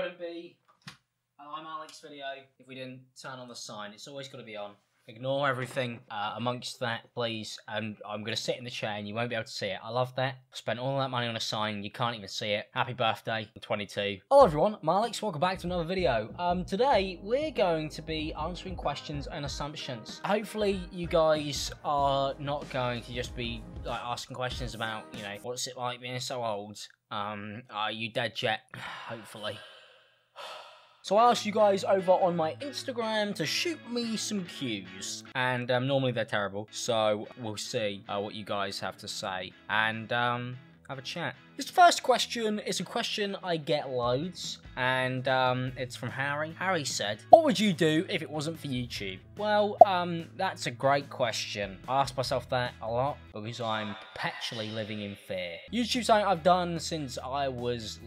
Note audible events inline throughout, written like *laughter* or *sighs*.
wouldn't be an I'm Alex video if we didn't turn on the sign. It's always got to be on. Ignore everything uh, amongst that, please. And I'm going to sit in the chair and you won't be able to see it. I love that. Spent all that money on a sign. You can't even see it. Happy birthday, 22. Hello everyone, I'm Alex. Welcome back to another video. Um, today, we're going to be answering questions and assumptions. Hopefully, you guys are not going to just be like asking questions about, you know, what's it like being so old? Um, are you dead yet? *sighs* Hopefully. So I asked you guys over on my Instagram to shoot me some cues, and um, normally they're terrible, so we'll see uh, what you guys have to say, and um, have a chat. This first question is a question I get loads, and um, it's from Harry. Harry said, What would you do if it wasn't for YouTube? Well, um, that's a great question. I ask myself that a lot because I'm perpetually living in fear. YouTube's something I've done since I was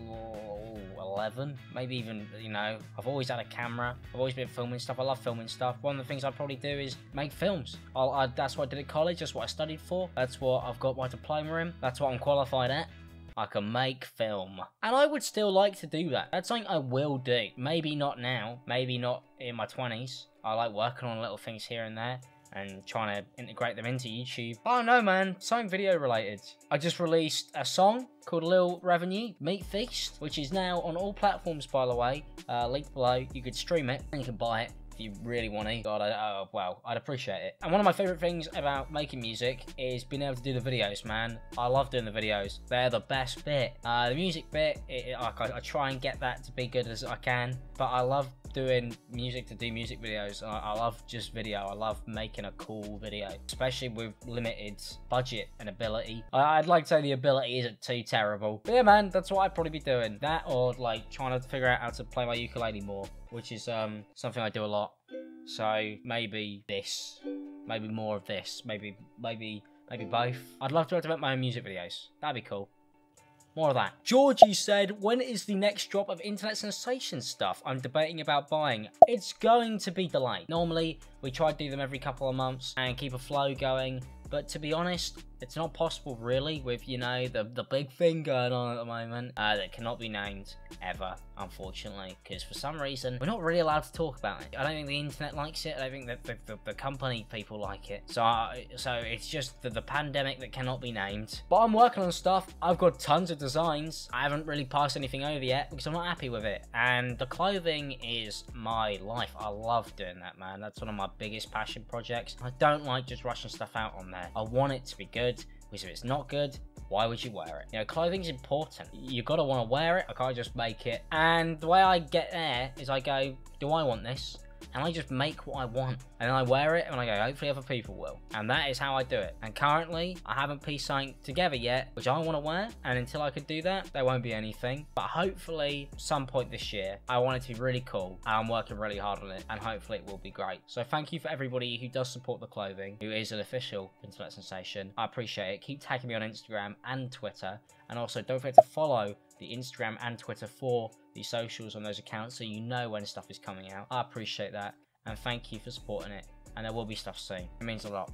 11, maybe even, you know, I've always had a camera. I've always been filming stuff. I love filming stuff. One of the things I'd probably do is make films. I, that's what I did at college. That's what I studied for. That's what I've got my diploma in. That's what I'm qualified at. I can make film. And I would still like to do that. That's something I will do. Maybe not now. Maybe not in my 20s. I like working on little things here and there and trying to integrate them into YouTube. I don't know, man, something video related. I just released a song called Lil Revenue Meat Feast, which is now on all platforms, by the way. Uh, link below. You could stream it and you can buy it if you really want to. God, I, uh, well, I'd appreciate it. And one of my favorite things about making music is being able to do the videos, man. I love doing the videos. They're the best bit. Uh, the music bit, it, it, I, I try and get that to be good as I can, but I love doing music to do music videos. I, I, love just video. I love making a cool video, especially with limited budget and ability. I, would like to say the ability isn't too terrible. But yeah, man, that's what I'd probably be doing. That or like trying to figure out how to play my ukulele more, which is um something I do a lot. So maybe this, maybe more of this, maybe maybe maybe both. I'd love to, to make my own music videos. That'd be cool. More of that. Georgie said, when is the next drop of Internet Sensation stuff I'm debating about buying? It's going to be delayed. Normally, we try to do them every couple of months and keep a flow going. But to be honest, it's not possible really with, you know, the, the big thing going on at the moment uh, that cannot be named ever, unfortunately. Because for some reason, we're not really allowed to talk about it. I don't think the internet likes it. I don't think that the, the, the company people like it. So uh, so it's just the, the pandemic that cannot be named. But I'm working on stuff. I've got tons of designs. I haven't really passed anything over yet because I'm not happy with it. And the clothing is my life. I love doing that, man. That's one of my biggest passion projects. I don't like just rushing stuff out on there. I want it to be good, because if it's not good, why would you wear it? You know, clothing's important. You gotta wanna wear it. I can't just make it. And the way I get there is I go, do I want this? And I just make what I want. And I wear it and I go, hopefully other people will. And that is how I do it. And currently, I haven't pieced something together yet, which I want to wear. And until I could do that, there won't be anything. But hopefully, some point this year, I want it to be really cool. And I'm working really hard on it. And hopefully it will be great. So thank you for everybody who does support the clothing, who is an official internet sensation. I appreciate it. Keep tagging me on Instagram and Twitter. And also, don't forget to follow the Instagram and Twitter for the socials on those accounts so you know when stuff is coming out. I appreciate that and thank you for supporting it. And there will be stuff soon. It means a lot.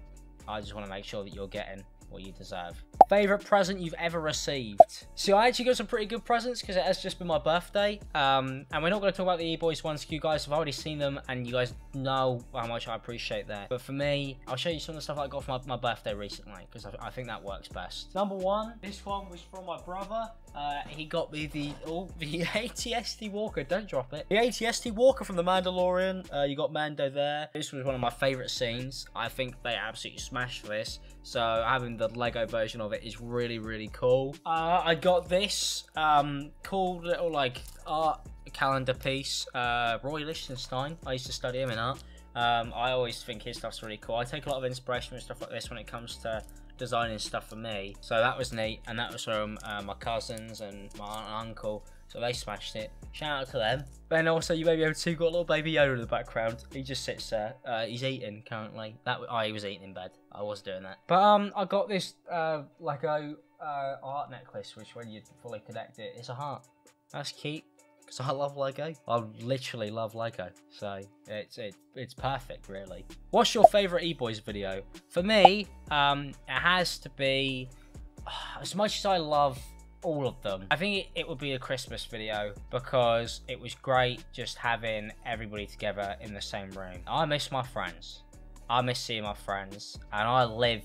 I just want to make sure that you're getting what you deserve. Favorite present you've ever received? So I actually got some pretty good presents because it has just been my birthday. Um, and we're not going to talk about the E-Boys ones you guys have already seen them and you guys know how much I appreciate that. But for me, I'll show you some of the stuff I got for my, my birthday recently because I, I think that works best. Number one, this one was from my brother. Uh, he got me the oh, *laughs* the ATST Walker. Don't drop it. The ATST Walker from The Mandalorian. Uh, you got Mando there. This was one of my favorite scenes. I think they absolutely smashed this. So having the Lego version of it is really, really cool. Uh, I got this um, cool little like art calendar piece. Uh, Roy Lichtenstein. I used to study him in art. Um, I always think his stuff's really cool. I take a lot of inspiration from stuff like this when it comes to designing stuff for me. So that was neat, and that was from uh, my cousins and my aunt and uncle. So they smashed it. Shout out to them. Then also you may be able to got a little baby Yoda in the background. He just sits there. Uh, he's eating currently. That he was eating in bed. I was doing that. But um, I got this uh, Lego uh, art necklace, which when you fully connect it, it's a heart. That's cute *laughs* because I love Lego. I literally love Lego, so it's it, it's perfect, really. What's your favorite E-Boys video? For me, um, it has to be *sighs* as much as I love all of them. I think it, it would be a Christmas video because it was great just having everybody together in the same room. I miss my friends. I miss seeing my friends, and I live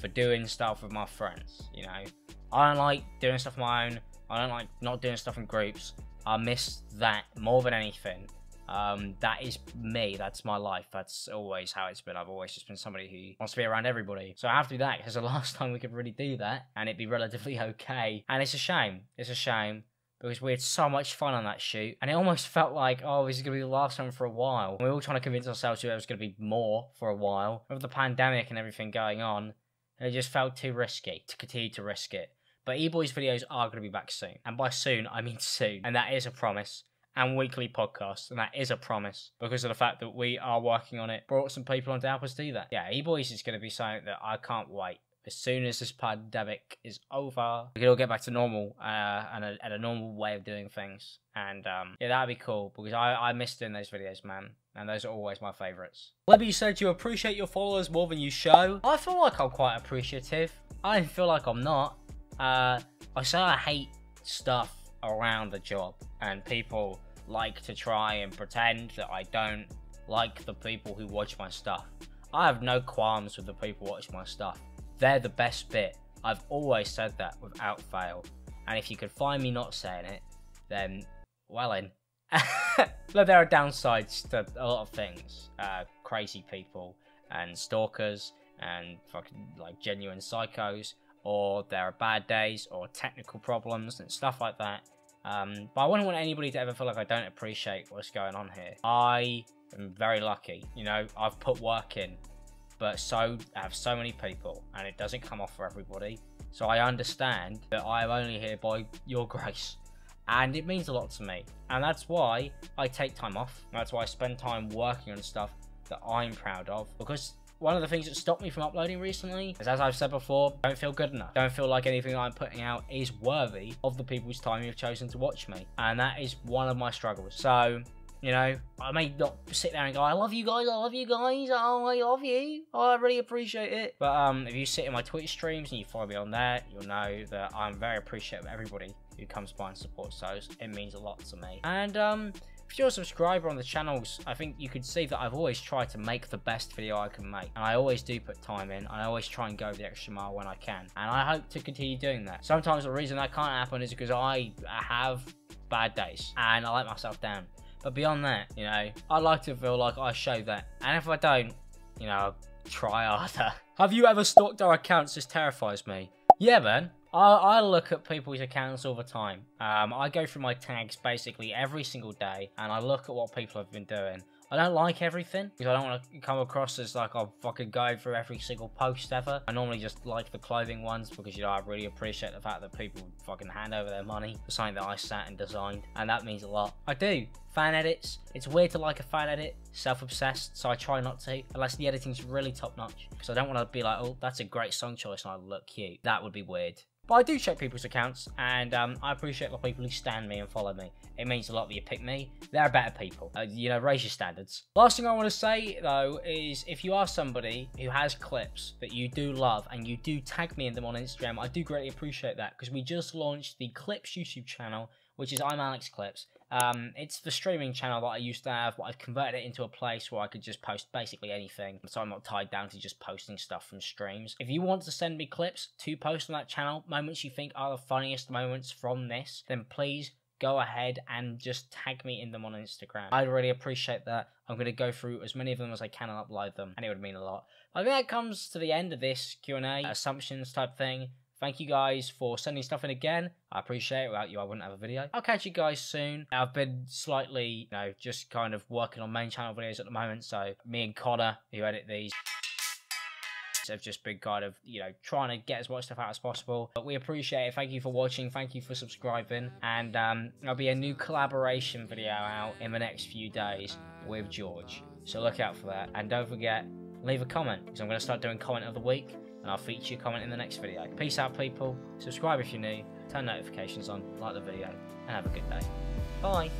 for doing stuff with my friends. You know, I don't like doing stuff on my own. I don't like not doing stuff in groups. I miss that more than anything. Um, that is me. That's my life. That's always how it's been. I've always just been somebody who wants to be around everybody. So I have to do that because the *laughs* last time we could really do that and it'd be relatively *laughs* okay. And it's a shame. It's a shame because we had so much fun on that shoot, and it almost felt like, oh, this is going to be the last one for a while. We were all trying to convince ourselves it was going to be more for a while. With the pandemic and everything going on, it just felt too risky to continue to risk it. But eBoys videos are going to be back soon, and by soon, I mean soon, and that is a promise and weekly podcasts, and that is a promise because of the fact that we are working on it. Brought some people on to help us do that. Yeah, eBoys is going to be something that I can't wait. As soon as this pandemic is over, we can all get back to normal uh, and, a, and a normal way of doing things. And um, yeah, that'd be cool because I, I miss doing those videos, man. And those are always my favourites. Libby said you appreciate your followers more than you show. I feel like I'm quite appreciative. I feel like I'm not. Uh, I say I hate stuff around the job, and people like to try and pretend that I don't like the people who watch my stuff. I have no qualms with the people who watch my stuff. They're the best bit. I've always said that without fail. And if you could find me not saying it, then well in. Look, *laughs* there are downsides to a lot of things. Uh, crazy people and stalkers and fucking like genuine psychos, or there are bad days or technical problems and stuff like that. Um, but I wouldn't want anybody to ever feel like I don't appreciate what's going on here. I am very lucky. You know, I've put work in, but so I have so many people, and it doesn't come off for everybody. So I understand that I am only here by your *laughs* grace. And it means a lot to me. And that's why I take time off. That's why I spend time working on stuff that I'm proud of. Because one of the things that stopped me from uploading recently is, as I've said before, don't feel good enough. Don't feel like anything I'm putting out is worthy of the people's time who've chosen to watch me. And that is one of my struggles. So, you know, I may not sit there and go, I love you guys, I love you guys, oh, I love you, oh, I really appreciate it. But um, if you sit in my Twitch streams and you follow me on there, you'll know that I'm very appreciative of everybody who comes by and supports those. It means a lot to me. And um, if you're a subscriber on the channels, I think you could see that I've always tried to make the best video I can make. And I always do put time in, I always try and go the extra mile when I can. And I hope to continue doing that. Sometimes the reason that can't happen is because I have bad days, and I let myself down. But beyond that, you know, I like to feel like I show that. And if I don't, you know, try harder. *laughs* Have you ever stalked our accounts? This terrifies me. Yeah, man. I, I look at people's accounts all the time. Um, I go through my tags basically every single day, and I look at what people have been doing. I don't like everything because I don't want to come across as like I'm fucking going through every single post ever. I normally just like the clothing ones because you know I really appreciate the fact that people fucking hand over their money for something that I sat and designed, and that means a lot. I do fan edits. It's weird to like a fan edit, self-obsessed, so I try not to unless the editing's really top notch. Because I don't want to be like, oh, that's a great song choice and I look cute. That would be weird. But I do check people's accounts, and um, I appreciate the people who stand me and follow me. It means a lot that you pick me. They're better people. Uh, you know, raise your standards. Last thing I want to say, though, is if you are somebody who has clips that you do love and you do tag me in them on Instagram, I do greatly appreciate that because we just launched the Clips YouTube channel, which is I'm Alex Clips. Um, it's the streaming channel that I used to have, but I've converted it into a place where I could just post basically anything, so I'm not tied down to just posting stuff from streams. If you want to send me clips to post on that channel, moments you think are the funniest moments from this, then please go ahead and just tag me in them on Instagram. I'd really appreciate that. I'm going to go through as many of them as I can and upload them, and it would mean a lot. I think that comes to the end of this Q&A assumptions type thing. Thank you guys for sending stuff in again. I appreciate it. Without you, I wouldn't have a video. I'll catch you guys soon. I've been slightly, you know, just kind of working on main channel videos at the moment. So me and Connor, who edit these, have just been kind of, you know, trying to get as much stuff out as possible. But we appreciate it. Thank you for watching. Thank you for subscribing. And um, there'll be a new collaboration video out in the next few days with George. So look out for that. And don't forget, leave a comment because I'm going to start doing comment of the week and I'll feature your comment in the next video. Peace out, people. Subscribe if you're new, turn notifications on, like the video, and have a good day. Bye.